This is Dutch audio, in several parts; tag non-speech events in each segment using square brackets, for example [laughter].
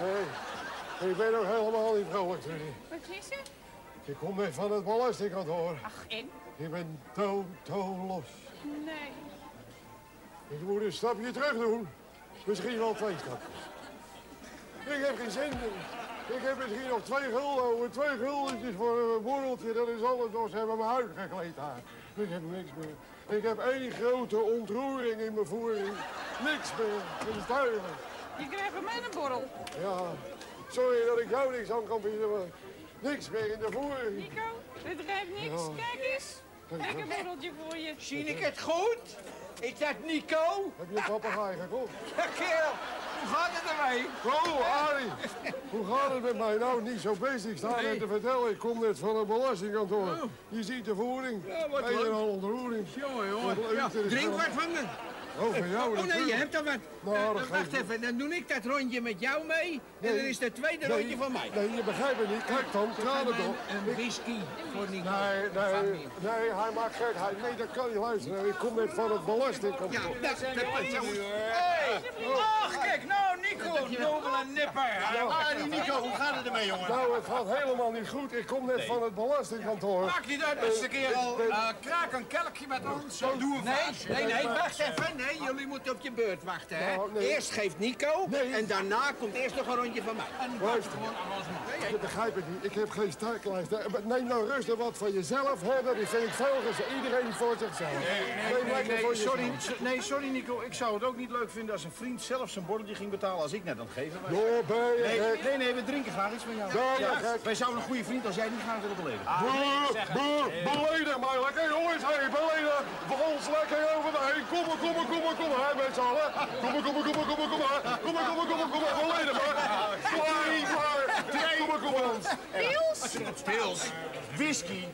Nee, ik ben ook helemaal niet vrolijk, Trudy. Wat is er? Ik kom net van het belastingkantoor. Ach, en? Ik ben totaal los. Nee. Ik moet een stapje terug doen. Misschien wel twee stapjes. Ik heb geen zin. Ik heb misschien nog twee gulden over. Twee guldentjes voor een borreltje. Dat is alles nog. Ze hebben me uitgekleed daar. Ik heb niks meer. Ik heb één grote ontroering in mijn voering. Niks meer. Dat is duidelijk. Je krijgt van mij een borrel. Ja, sorry dat ik jou niks aan kan bieden, maar niks meer in de voering. Nico, dit rijdt niks. Ja. Kijk eens. Kijk een borreltje voor je. Zie ik het goed? Is dat Nico? Heb je een papegaai gekocht? [laughs] Ja, kerel. Hoe gaat het ermee? Oh, Arie, hoe gaat het met mij? Nou, niet zo best. Ik sta net te vertellen, ik kom net van een belastingkantoor. Je ziet de voering. Ja, wat leuk. en al ontroering. Jongen, jongen. Leuk, Ja, drink wel- wat van me. Oh, van jou Oh nee, je hebt er wat. Eh, dat eh, wacht niet. even, dan doe ik dat rondje met jou mee. En dan is het tweede Nee, rondje van mij. Nee, je begrijpt het niet. Kijk dan, tranen En toch. een whisky voor Nico. Nee, nee, nee, hij maakt gek. Hij, nee, dat kan niet luisteren. Ik kom net van het Ja, belastingkantoor. dat, dat, dat, Ach, kijk, nou, Nico, nobele nipper. Ah, die Nico, hoe gaat het ermee, jongen? Nou, het gaat helemaal niet goed. Ik kom net van het belastingkantoor. Maakt niet uit, beste kerel. Uh, kraak een kelkje met ons. Zo, doe een Nee, nee, nee, wacht even. Nee, jullie moeten op je beurt wachten, hè. Nou, nee. Eerst geeft Nico Nee. en daarna komt eerst nog een rondje van mij. Luister. Je begrijpt het niet. Ik heb geen startlijst. hè. Maar Neem nou rustig wat van jezelf. Hè. Dat vind ik veel gezegd. Iedereen voor zichzelf. Lekker voor Nee, sorry, nee, sorry Nico. Ik zou het ook niet leuk vinden als een vriend zelf zijn borreltje ging betalen als ik net aan het geven was. Je Nee, nee, nee, we drinken graag iets van jou. Ja, ja, gek. wij zouden een goede vriend als jij niet graag willen beledigen. Boer, boer, beledig mij lekker. Jongens, hey, beledig. We ons lekker over de heen. Kom maar, kom maar, kom maar, kom maar. Met z'n allen. Kom maar, kom maar, kom maar, kom maar, kom maar. Kom maar, kom maar, kom maar, kom maar. Beledig maar. Klaar, klaar. Maar, kom maar. Pils. Whisky.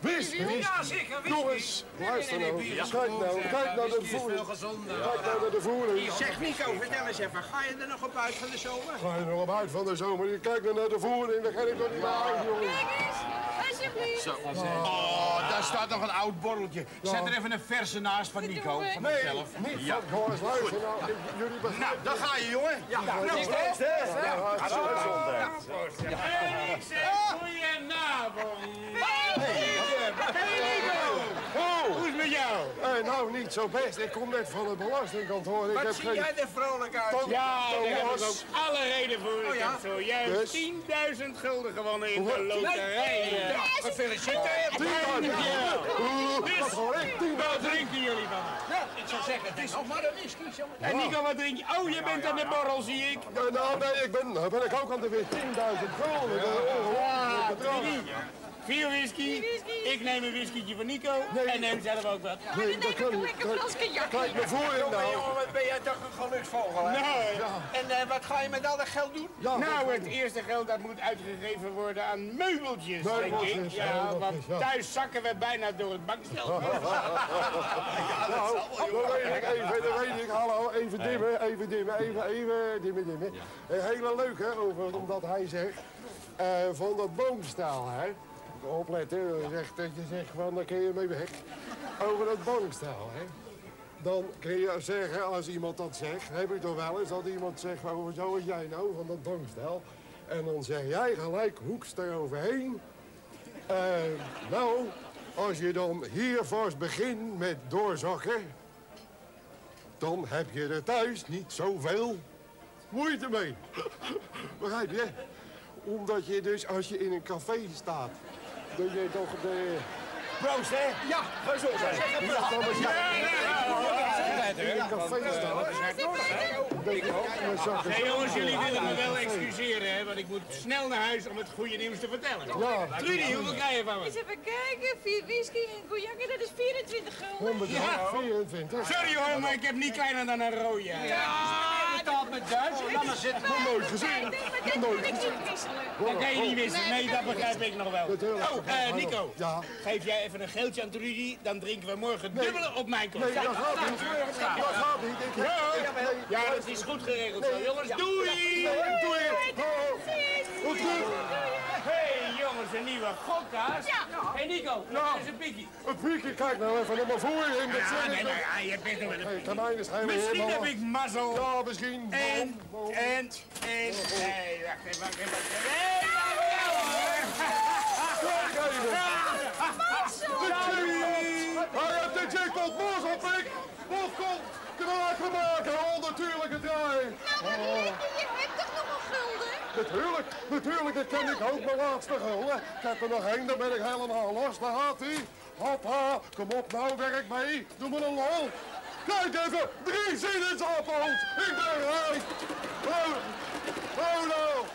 Wist, wist. Ja, zeker, whisky. Jongens, luister nou. Kijk nou, kijk naar de voering. Kijk nou naar de voering. Zeg Nico, vertel eens even, ga je er nog op uit van de zomer? Ga je er op uit van de zomer? Je kijkt nou naar de voering, daar ga ik toch niet meer uit, jongen. Eens. Alsjeblieft. Oh, daar staat nog een oud borreltje. Zet er even een verse naast van Nico. Van Nee, mezelf. niet van, jongens, luister nou. Nou, daar ga je, jongen. Ja, nou, Ja, Hoe is het met nou, niet zo best. Ik kom net van het belastingkantoor. Ik Wat heb zie geen... jij er vrolijk uit? Tom- Ja, daar heb ik Thomas. ook alle reden voor. Ik heb zojuist Dus? 10.000 gulden gewonnen in de loterij. Ja, gefeliciteerd. Wat hoor ik? Tien Wat drinken jullie van? Ja, ik zou zeggen, het is nog maar een whisky, jongen. En Nico, wat drink je? Oh, je bent aan de borrel, zie ik. Ja, nou, nee, ik ben, nou ben ik ook aan de weer 10.000 gulden. Dat is een ongelooflijk bedrag. Vier whisky. Ik neem een whiskytje van Nico. Nee. En neem zelf ook wat. Ja, Nee, dan dat kan ik een niet. lekker Kijk, naar voren Jongen, nou. jongen, wat ben jij toch een geluksvogel, hè? Nou, En eh, wat ga je met al dat geld doen? Ja, nou, het eerste geld dat moet uitgegeven worden aan meubeltjes, denk ik. Ja, want ja. thuis zakken we bijna door het bankstel. Nou, dan weet ik even, dan weet ik, hallo, even dimmen, even dimmen, even, even dimmen, dimmen. Een hele leuk, hè, over, omdat hij zegt, eh, van dat boomstaal, hè. Opletten, dan zegt, dat je zegt van, daar kun je mee weg. Over dat boomstaal, hè. Dan kun je zeggen, als iemand dat zegt, heb ik toch wel eens, dat iemand zegt, van, zo is jij nou, van dat boomstaal. En dan zeg jij gelijk, hoeks eroverheen. Eh, nou, als je dan hier vast begint met doorzakken, dan heb je er thuis niet zoveel moeite mee. [laughs] Begrijp je? Omdat je dus, als je in een café staat, dat je toch de... Proost, hè? Ja, ga zo zijn. Ja, met zakken... Nee jongens, jullie willen me wel excuseren, hè, want ik moet snel naar huis om het goede nieuws te vertellen. Ja. Trudy, hoeveel krijg je van me? Eens even kijken. Vier whisky en cognac, dat is 24 gulden. 124. Sorry hoor, maar ik heb niet kleiner dan een rode. Betaald met Duits. Laat maar zitten. Nog nooit gezien. Nee, dit moet ik niet wisselen. Dat kan je niet wisselen. Nee, dat begrijp ik nog wel. Oh, eh, Nico. Ja. Geef jij even een geldje aan Trudy, dan drinken we morgen dubbele op mijn Nee, kost. dat gaat niet. Dat gaat niet. Nee, Ja, dat is goed geregeld. Jongens, doei! nee, doe je. Oh, Goed. Hey jongens, zijn nieuwe gokkaas. Ja. Hé Nico, Ja. dat is een pikkie. Een piekje, kijk nou even naar mijn voering. Dat Ja, zeg nee, nog. ja, je bent er wel een Hey, pikkie. termijn is helemaal Misschien heb ik mazzel. Ja, misschien. En, en, en, nee, wacht even, wacht even. Nee, hoor. Kijk even. De jackpot. Hij heeft de jackpot mazzelpik. Of komt kraken maken. Oh, natuurlijke draai. Nou, maar Ricky, je hebt toch nog een gulden? Natuurlijk, natuurlijk, dat ken ik ook mijn laatste gulden. Ik heb er nog één, dan ben ik helemaal los. Daar gaat hij. Hoppa, kom op nou, werk mee. Doe me een lol. Kijk even, drie sinaasappels. Ik ben rijk. Oh, oh nou.